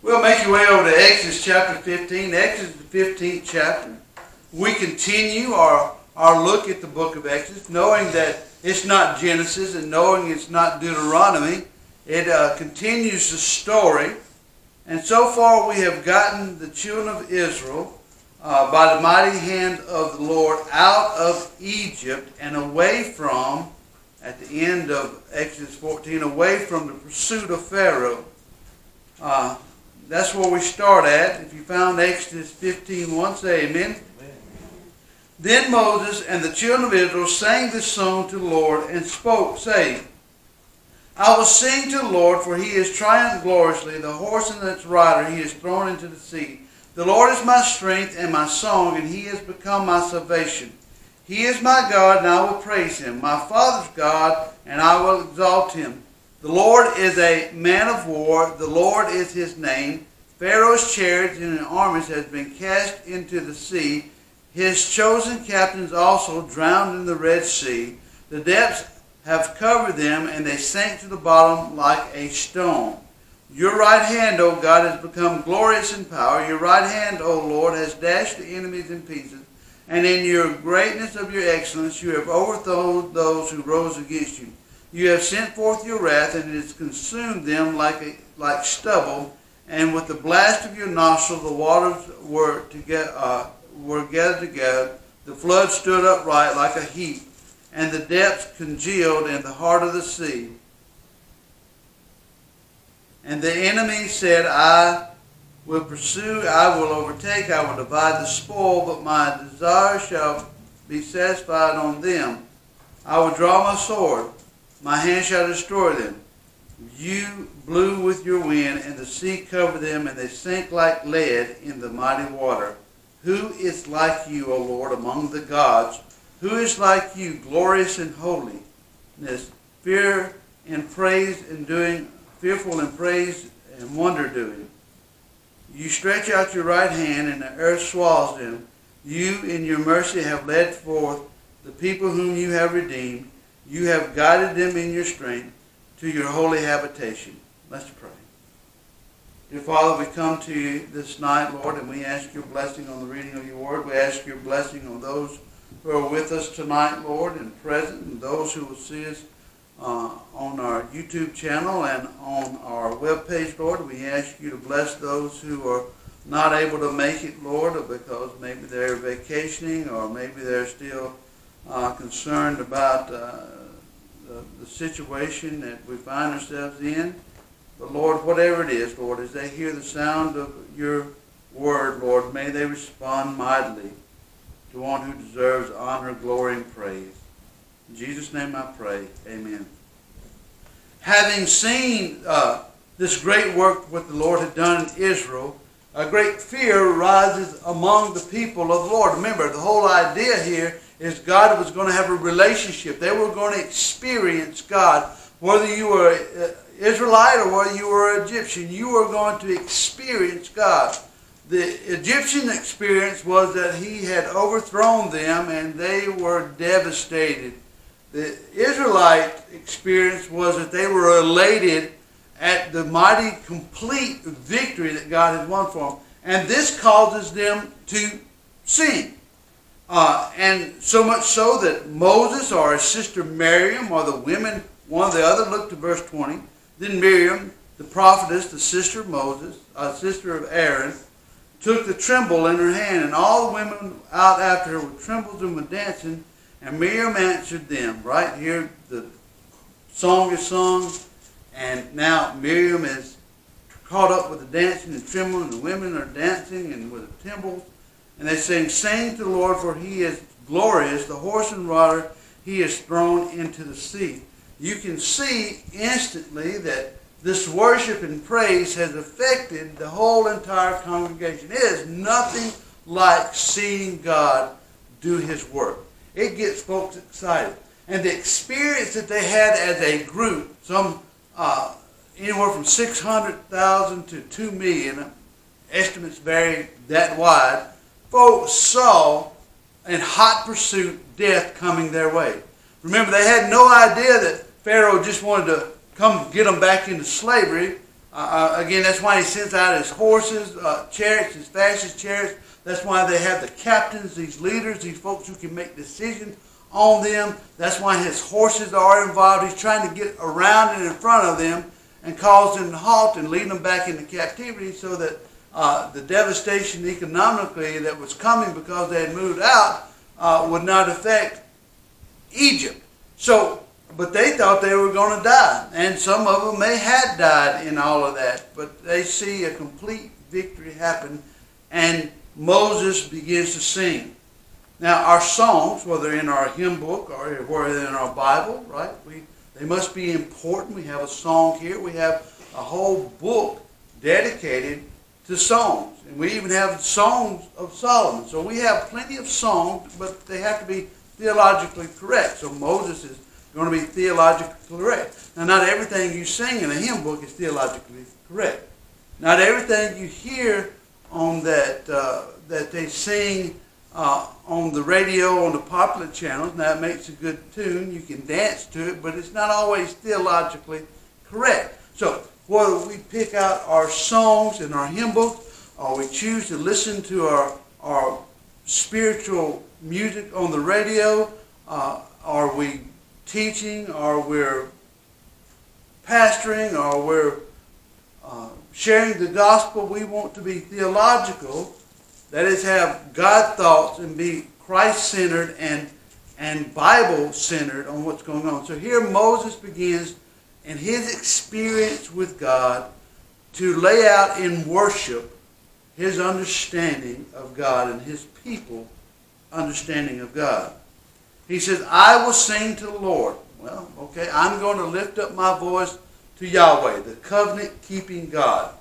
We'll make your way over to Exodus chapter 15. Exodus, the 15th chapter. We continue our, our look at the book of Exodus, knowing that it's not Genesis and knowing it's not Deuteronomy. It uh, continues the story. And so far we have gotten the children of Israel uh, by the mighty hand of the Lord out of Egypt and away from, at the end of Exodus 14, away from the pursuit of Pharaoh. Uh, that's where we start at. If you found Exodus 15 1, say amen. amen. Then Moses and the children of Israel sang this song to the Lord and spoke, saying, I will sing to the Lord, for he has triumphed gloriously. The horse and its rider he has thrown into the sea. The Lord is my strength and my song, and he has become my salvation. He is my God, and I will praise him, my Father's God, and I will exalt him. The Lord is a man of war. The Lord is his name. Pharaoh's chariots and armies has been cast into the sea. His chosen captains also drowned in the Red Sea. The depths have covered them, and they sank to the bottom like a stone. Your right hand, O God, has become glorious in power. Your right hand, O Lord, has dashed the enemies in pieces. And in your greatness of your excellence, you have overthrown those who rose against you. You have sent forth your wrath, and it has consumed them like, a, like stubble. And with the blast of your nostril, the waters were, together, uh, were gathered together. The flood stood upright like a heap, and the depths congealed in the heart of the sea. And the enemy said, I will pursue, I will overtake, I will divide the spoil, but my desire shall be satisfied on them. I will draw my sword my hand shall destroy them. You blew with your wind, and the sea covered them, and they sank like lead in the mighty water. Who is like you, O Lord, among the gods? Who is like you, glorious in holiness, fear and praise and doing, fearful in praise and wonder doing? You stretch out your right hand, and the earth swallows them. You, in your mercy, have led forth the people whom you have redeemed. You have guided them in your strength to your holy habitation. Let's pray. Dear Father, we come to you this night, Lord, and we ask your blessing on the reading of your word. We ask your blessing on those who are with us tonight, Lord, and present, and those who will see us uh, on our YouTube channel and on our webpage, Lord. We ask you to bless those who are not able to make it, Lord, because maybe they're vacationing or maybe they're still uh, concerned about uh, the, the situation that we find ourselves in. But Lord, whatever it is, Lord, as they hear the sound of your word, Lord, may they respond mightily to one who deserves honor, glory, and praise. In Jesus' name I pray. Amen. Having seen uh, this great work what the Lord had done in Israel, a great fear rises among the people of the Lord. Remember, the whole idea here is God was going to have a relationship. They were going to experience God. Whether you were uh, Israelite or whether you were Egyptian, you were going to experience God. The Egyptian experience was that he had overthrown them and they were devastated. The Israelite experience was that they were elated at the mighty, complete victory that God had won for them. And this causes them to sing. Uh, and so much so that Moses or his sister Miriam or the women, one or the other, look to verse 20. Then Miriam, the prophetess, the sister of Moses, a sister of Aaron, took the timbrel in her hand, and all the women out after her with timbrels and were dancing. And Miriam answered them. Right here, the song is sung, and now Miriam is caught up with the dancing and trembling, and the women are dancing and with the timbrels. And they sing, Sing to the Lord, for he is glorious. The horse and rider he is thrown into the sea. You can see instantly that this worship and praise has affected the whole entire congregation. It is nothing like seeing God do his work. It gets folks excited. And the experience that they had as a group, some uh, anywhere from 600,000 to 2 million, estimates vary that wide, folks saw in hot pursuit death coming their way. Remember, they had no idea that Pharaoh just wanted to come get them back into slavery. Uh, Uh, again, that's why he sends out his horses, uh, chariots, his fastest chariots. That's why they have the captains, these leaders, these folks who can make decisions on them. That's why his horses are involved. He's trying to get around and in front of them and cause them to halt and lead them back into captivity so that uh, the devastation economically that was coming because they had moved out uh, would not affect Egypt. So, but they thought they were going to die. And some of them may had died in all of that. But they see a complete victory happen. And Moses begins to sing. Now, our songs, whether in our hymn book or whether in our Bible, right, we, they must be important. We have a song here. We have a whole book dedicated to songs. And we even have songs of Solomon. So we have plenty of songs, but they have to be theologically correct. So Moses is going to be theologically correct. Now, not everything you sing in a hymn book is theologically correct. Not everything you hear on that uh, that they sing uh, on the radio on the popular channels. Now it makes a good tune. You can dance to it, but it's not always theologically correct. So whether we pick out our songs in our hymn book, or we choose to listen to our our spiritual music on the radio, uh, are we teaching, or we're pastoring, or we're uh, sharing the gospel, we want to be theological. That is, have God thoughts and be Christ centered and, and Bible centered on what's going on. So here Moses begins in his experience with God to lay out in worship his understanding of God and his people understanding of God. He says, I will sing to the Lord. Well, okay, I'm going to lift up my voice to Yahweh, the covenant keeping God.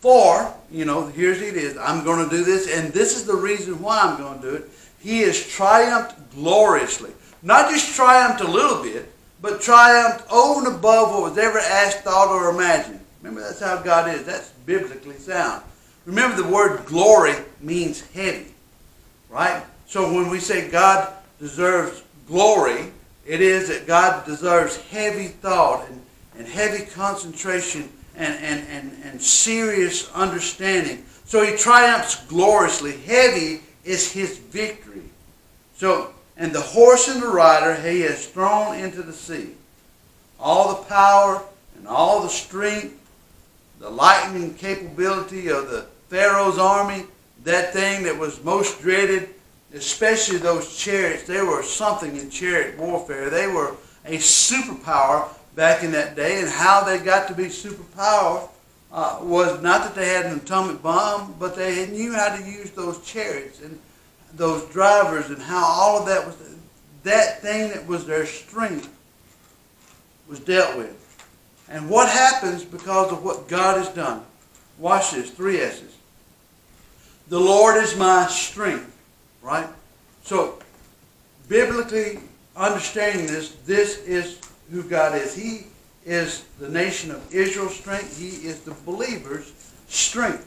For, you know, here's it is. I'm going to do this, and this is the reason why I'm going to do it. He has triumphed gloriously. Not just triumphed a little bit, but triumphed over and above what was ever asked, thought, or imagined. Remember, that's how God is. That's biblically sound. Remember, the word glory means heavy, right? So when we say God deserves glory, it is that God deserves heavy thought and and heavy concentration and, and, and, and serious understanding. So he triumphs gloriously. Heavy is his victory. So, and the horse and the rider he has thrown into the sea. All the power and all the strength, the lightning capability of the Pharaoh's army, that thing that was most dreaded, especially those chariots, they were something in chariot warfare. They were a superpower back in that day, and how they got to be superpower uh, was not that they had an atomic bomb, but they knew how to use those chariots and those drivers, and how all of that was that thing that was their strength was dealt with. And what happens because of what God has done? Watch this, three S's. The Lord is my strength, right? So, biblically understanding this, this is who God is. He is the nation of Israel's strength. He is the believer's strength.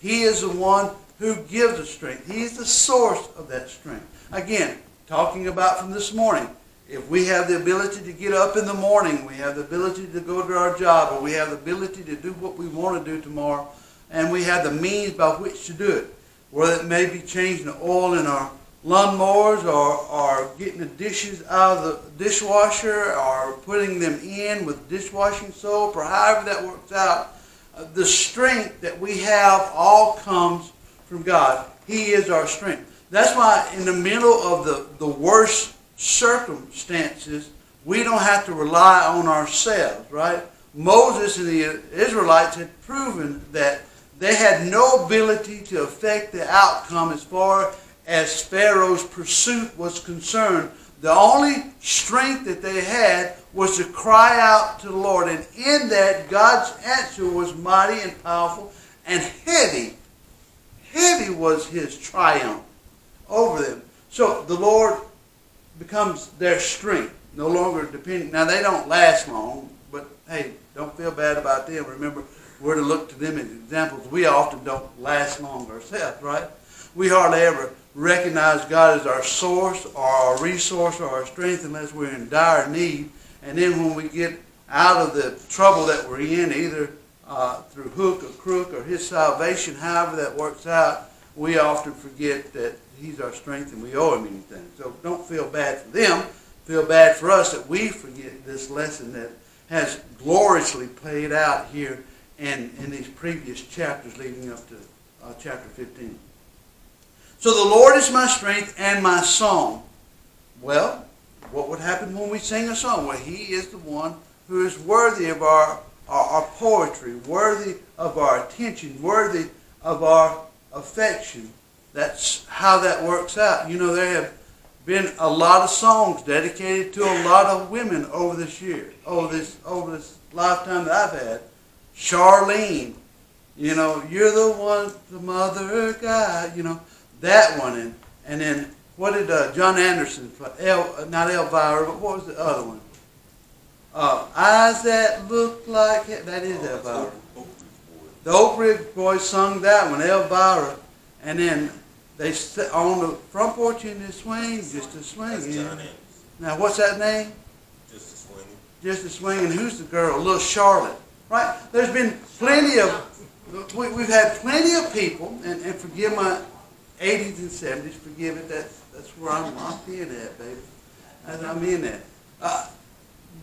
He is the one who gives us strength. He's the source of that strength. Again, talking about from this morning, if we have the ability to get up in the morning, we have the ability to go to our job, or we have the ability to do what we want to do tomorrow, and we have the means by which to do it, whether it may be changing the oil in our lawnmowers or, or getting the dishes out of the dishwasher or putting them in with dishwashing soap or however that works out. Uh, the strength that we have all comes from God. He is our strength. That's why in the middle of the, the worst circumstances, we don't have to rely on ourselves, right? Moses and the Israelites had proven that they had no ability to affect the outcome as far as Pharaoh's pursuit was concerned, the only strength that they had was to cry out to the Lord. And in that, God's answer was mighty and powerful and heavy. Heavy was his triumph over them. So the Lord becomes their strength, no longer depending. Now, they don't last long, but hey, don't feel bad about them. Remember, we're to look to them as examples. We often don't last long ourselves, right? We hardly ever recognize God as our source or our resource or our strength unless we're in dire need. And then when we get out of the trouble that we're in, either uh, through hook or crook or his salvation, however that works out, we often forget that he's our strength and we owe him anything. So don't feel bad for them. Feel bad for us that we forget this lesson that has gloriously played out here in, in these previous chapters leading up to uh, chapter 15. So the Lord is my strength and my song. Well, what would happen when we sing a song? Well, He is the one who is worthy of our, our, poetry, worthy of our attention, worthy of our affection. That's how that works out. You know, there have been a lot of songs dedicated to a lot of women over this year, over this over this lifetime that I've had. Charlene, you know, you're the one, the mother God, you know, that one, and and then what did uh, John Anderson? El, not Elvira, but what was the other one? Uh, eyes that look like that is oh, Elvira. The Oak Ridge Boys sung that one, Elvira, and then they sit on the front porch in the swing, just a swing. Now, what's that name? Just a swing. Just a swing. And who's the girl? Little Charlotte. Right? There's been plenty of, we, have had plenty of people, and, and forgive my 80s and 70s, forgive it, that's, that's where I'm locked in at, baby. And I'm in that.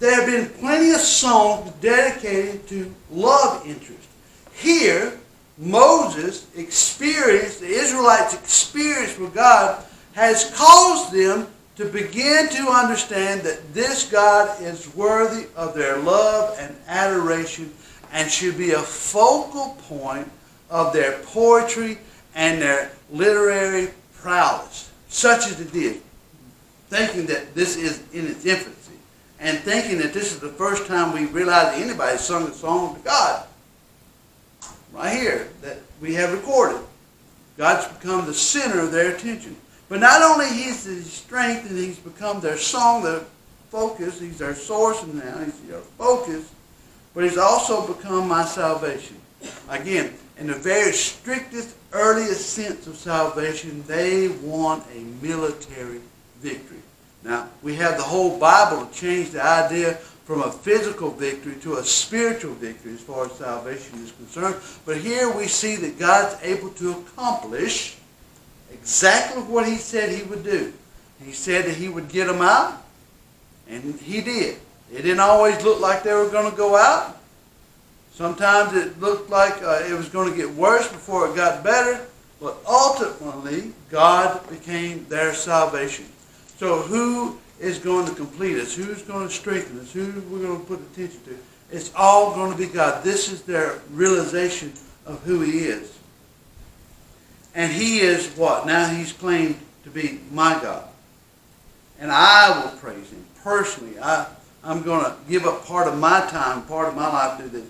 There have been plenty of songs dedicated to love interest. Here, Moses experienced, the Israelites' experience with God has caused them to begin to understand that this God is worthy of their love and adoration and should be a focal point of their poetry and their literary prowess, such as it is, thinking that this is in its infancy and thinking that this is the first time we realize anybody sung a song to God right here that we have recorded. God's become the center of their attention. But not only he's the strength and he's become their song, their focus, he's their source and now he's their focus, but he's also become my salvation. Again, in the very strictest, earliest sense of salvation, they want a military victory. Now, we have the whole Bible to change the idea from a physical victory to a spiritual victory as far as salvation is concerned. But here we see that God's able to accomplish exactly what he said he would do. He said that he would get them out, and he did. It didn't always look like they were going to go out. Sometimes it looked like uh, it was going to get worse before it got better. But ultimately, God became their salvation. So who is going to complete us, who's going to strengthen us, who we're going to put attention to. It's all going to be God. This is their realization of who He is. And He is what? Now He's claimed to be my God. And I will praise Him personally. I, I'm going to give up part of my time, part of my life to this.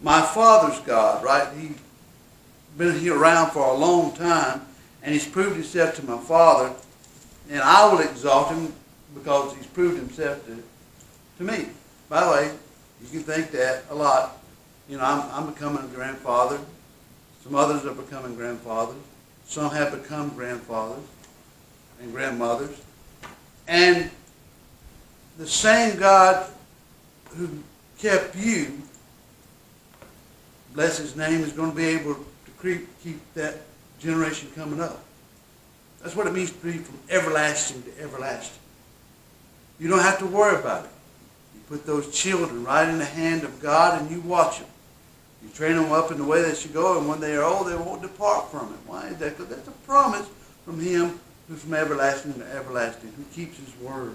My Father's God, right? He's been here around for a long time, and He's proved Himself to my Father, and I will exalt Him because he's proved himself to, to me. By the way, you can think that a lot. You know, I'm, I'm becoming a grandfather. Some others are becoming grandfathers. Some have become grandfathers and grandmothers. And the same God who kept you, bless his name, is going to be able to keep that generation coming up. That's what it means to be from everlasting to everlasting. You don't have to worry about it. You put those children right in the hand of God and you watch them. You train them up in the way they should go, and when they are old, they won't depart from it. Why is that? Because that's a promise from Him who's from everlasting to everlasting, who keeps His word.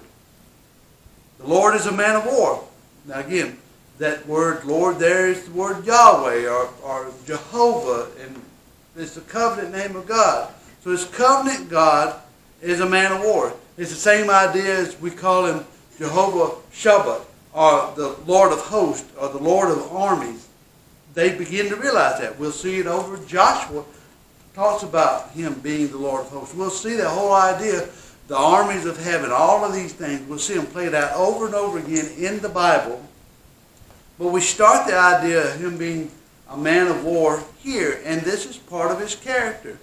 The Lord is a man of war. Now again, that word Lord there is the word Yahweh or, or Jehovah, and it's the covenant name of God. So his covenant God is a man of war. It's the same idea as we call him Jehovah Sabaoth, or the Lord of hosts, or the Lord of armies. They begin to realize that. We'll see it over Joshua talks about him being the Lord of hosts. We'll see that whole idea, the armies of heaven, all of these things, we'll see them played out over and over again in the Bible. But we start the idea of him being a man of war here, and this is part of his character.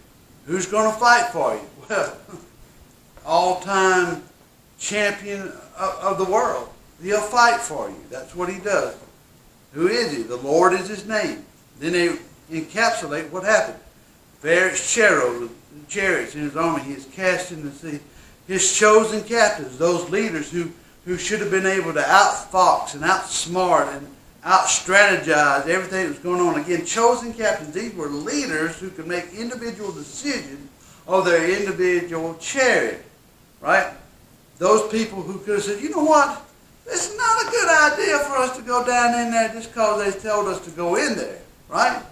Who's going to fight for you? Well, all-time champion of, the world. He'll fight for you. That's what he does. Who is he? The Lord is his name. Then they encapsulate what happened. Pharaoh's chariots, chariots in his army he is cast in the sea. His chosen captives, those leaders who, who should have been able to outfox and outsmart and out-strategize everything that was going on. Again, chosen captains, these were leaders who could make individual decisions of their individual chariot. Right? Those people who could have said, you know what? It's not a good idea for us to go down in there just because they told us to go in there. Right?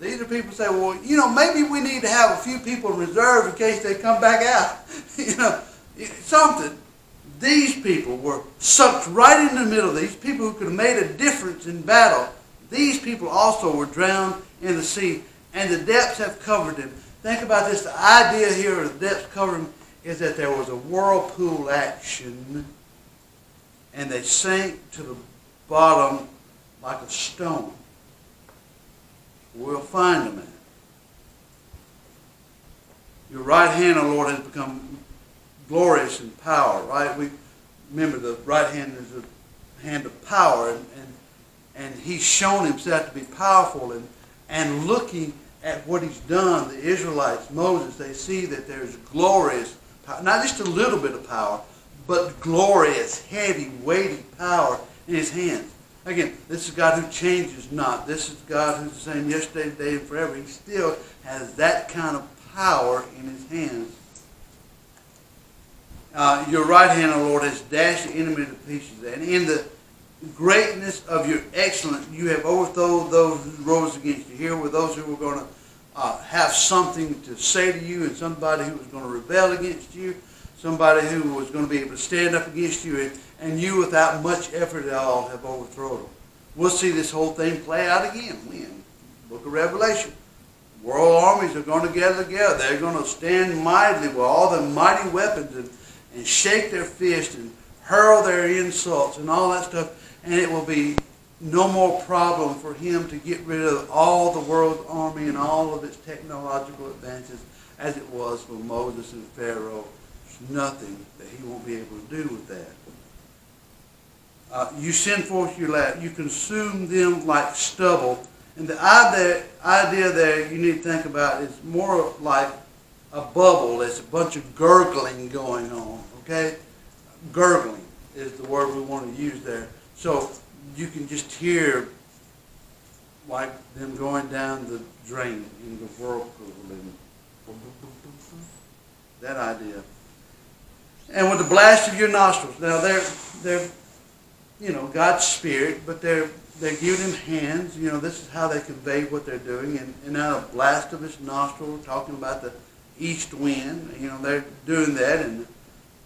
These are people say, well, you know, maybe we need to have a few people in reserve in case they come back out. you know, something. These people were sucked right in the middle. These people who could have made a difference in battle. These people also were drowned in the sea, and the depths have covered them. Think about this. The idea here of the depths covering is that there was a whirlpool action, and they sank to the bottom like a stone. We'll find them. Your right hand, O Lord, has become glorious in power, right? We remember the right hand is a hand of power, and, and, and he's shown himself to be powerful. And, and looking at what he's done, the Israelites, Moses, they see that there's glorious power, not just a little bit of power, but glorious, heavy, weighty power in his hands. Again, this is God who changes not. This is God who's the same yesterday, today, and forever. He still has that kind of power in his hands. Uh, your right hand, O Lord, has dashed the enemy to pieces. And in the greatness of your excellence, you have overthrown those who rose against you. Here were those who were going to uh, have something to say to you and somebody who was going to rebel against you, somebody who was going to be able to stand up against you. And, and you, without much effort at all, have overthrown them. We'll see this whole thing play out again. When? Book of Revelation. World armies are going to gather together. They're going to stand mightily with all the mighty weapons and, and shake their fist and hurl their insults and all that stuff. And it will be no more problem for him to get rid of all the world's army and all of its technological advances as it was for Moses and Pharaoh. There's nothing that he won't be able to do with that. Uh, you send forth your lad. You consume them like stubble. And the idea, idea there you need to think about is more like a bubble. There's a bunch of gurgling going on. Okay? Gurgling is the word we want to use there. So you can just hear like them going down the drain in the whirlpool and that idea. And with the blast of your nostrils. Now they're they're you know, God's spirit, but they're they're giving him hands. You know, this is how they convey what they're doing. And, and now a blast of his nostril, talking about the east wind. You know, they're doing that. And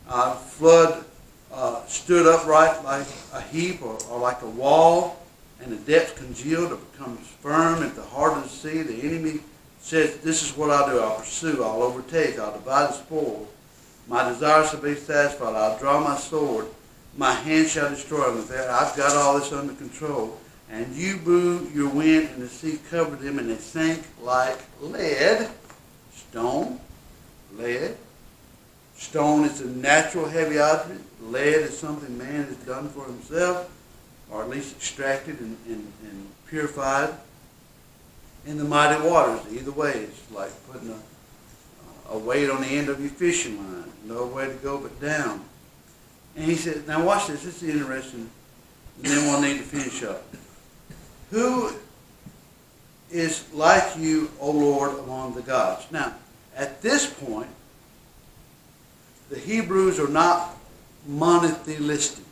uh, flood uh, stood upright like a heap or, or like a wall, and the depths congealed. It becomes firm at the heart of the sea. The enemy says, this is what I'll do. I'll pursue. I'll overtake. I'll divide the spoil. My desires shall be satisfied. I'll draw my sword my hand shall destroy them. I've got all this under control. And you blew your wind, and the sea covered them, and they sank like lead, stone, lead. Stone is a natural heavy object. Lead is something man has done for himself, or at least extracted and, and, and purified in the mighty waters. Either way, it's like putting a, a weight on the end of your fishing line. No way to go but down. And he said, now watch this, this is interesting. And then we'll need to finish up. Who is like you, O Lord, among the gods? Now, at this point, the Hebrews are not monotheistic.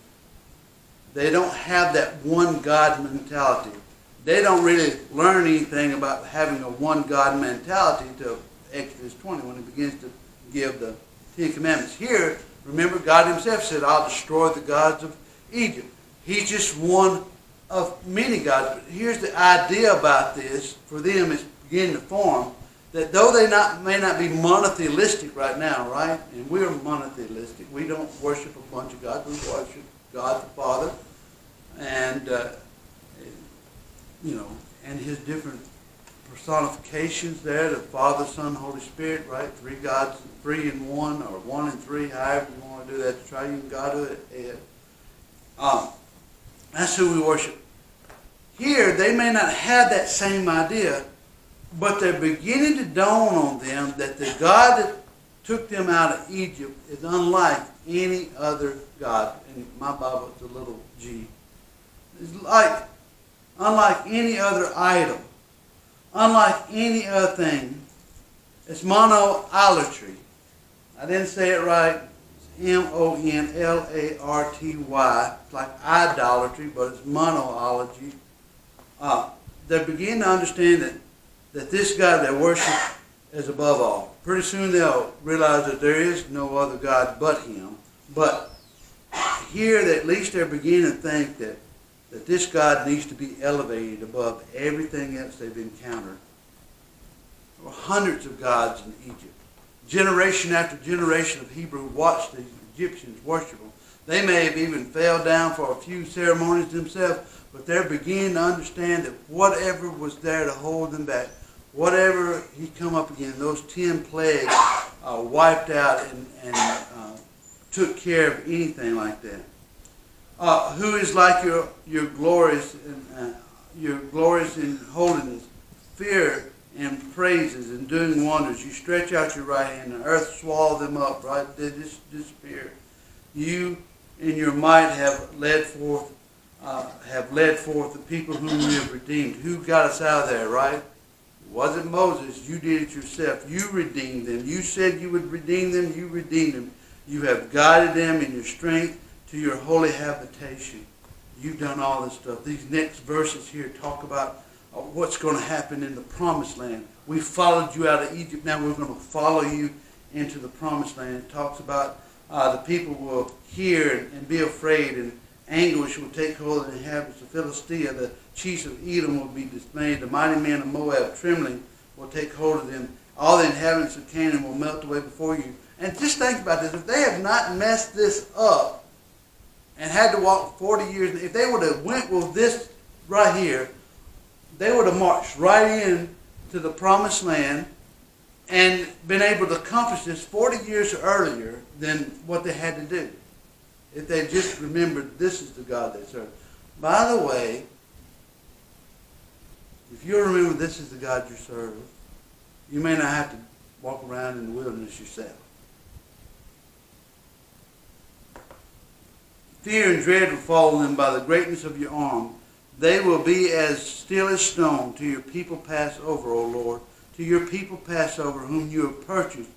They don't have that one God mentality. They don't really learn anything about having a one God mentality until Exodus 20 when he begins to give the Ten Commandments. Here, Remember, God himself said, I'll destroy the gods of Egypt. He's just one of many gods. But here's the idea about this, for them it's beginning to form, that though they not, may not be monotheistic right now, right? And we're monotheistic. We don't worship a bunch of gods. We worship God the Father and, uh, you know, and his different personifications there, the Father, Son, Holy Spirit, right? Three gods, three in one, or one in three, however you want to do that, the triune Godhood. Um, that's who we worship. Here, they may not have that same idea, but they're beginning to dawn on them that the God that took them out of Egypt is unlike any other God. In my Bible, it's a little g. It's like, unlike any other idol, unlike any other thing. It's monolatry. I didn't say it right. It's M-O-N-L-A-R-T-Y. It's like idolatry, but it's monology. Uh, they begin to understand that, that this God they worship is above all. Pretty soon they'll realize that there is no other God but Him. But here, at least they're beginning to think that, that this God needs to be elevated above everything else they've encountered. There were hundreds of gods in Egypt. Generation after generation of Hebrew watched the Egyptians worship them. They may have even fell down for a few ceremonies themselves, but they're beginning to understand that whatever was there to hold them back, whatever he come up against, those ten plagues uh, wiped out and, and uh, took care of anything like that. Uh, who is like your your glorious and uh, your glorious in holiness, fear and praises and doing wonders. You stretch out your right hand, the earth swallow them up, right? They just disappear. You in your might have led forth uh, have led forth the people whom you have redeemed. Who got us out of there, right? Wasn't Moses. You did it yourself. You redeemed them. You said you would redeem them. You redeemed them. You have guided them in your strength to your holy habitation. You've done all this stuff. These next verses here talk about uh, what's going to happen in the promised land. We followed you out of Egypt. Now we're going to follow you into the promised land. It talks about uh, the people will hear and, and be afraid and anguish will take hold of the inhabitants of Philistia. The chiefs of Edom will be dismayed. The mighty men of Moab, trembling, will take hold of them. All the inhabitants of Canaan will melt away before you. And just think about this. If they have not messed this up and had to walk 40 years, if they would have went with this right here, they would have marched right in to the promised land and been able to accomplish this 40 years earlier than what they had to do if they just remembered this is the God they serve. By the way, if you remember this is the God you serve, you may not have to walk around in the wilderness yourself. Fear and dread will fall on them by the greatness of your arm. They will be as still as stone to your people pass over, O Lord. To your people pass over, whom you have purchased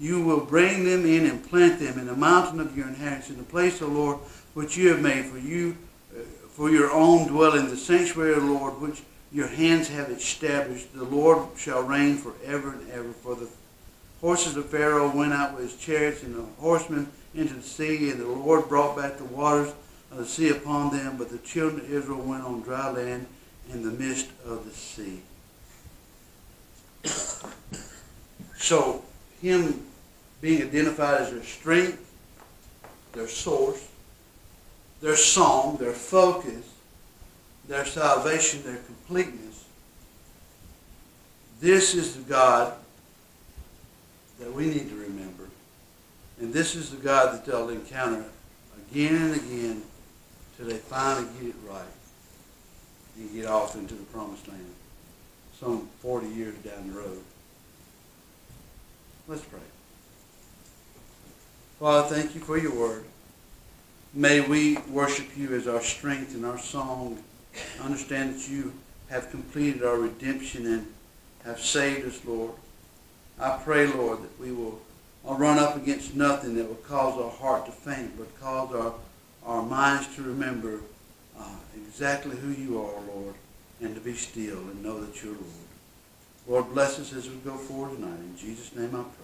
you will bring them in and plant them in the mountain of your inheritance, in the place, O Lord, which you have made for you, uh, for your own dwelling, the sanctuary of the Lord, which your hands have established. The Lord shall reign forever and ever. For the horses of Pharaoh went out with his chariots and the horsemen into the sea, and the Lord brought back the waters of the sea upon them. But the children of Israel went on dry land in the midst of the sea. So, him being identified as their strength, their source, their song, their focus, their salvation, their completeness. This is the God that we need to remember. And this is the God that they'll encounter again and again till they finally get it right and get off into the promised land some 40 years down the road. Let's pray. Father, thank you for your word. May we worship you as our strength and our song. Understand that you have completed our redemption and have saved us, Lord. I pray, Lord, that we will run up against nothing that will cause our heart to faint, but cause our, our minds to remember uh, exactly who you are, Lord, and to be still and know that you're Lord. Lord, bless us as we go forward tonight. In Jesus' name I pray.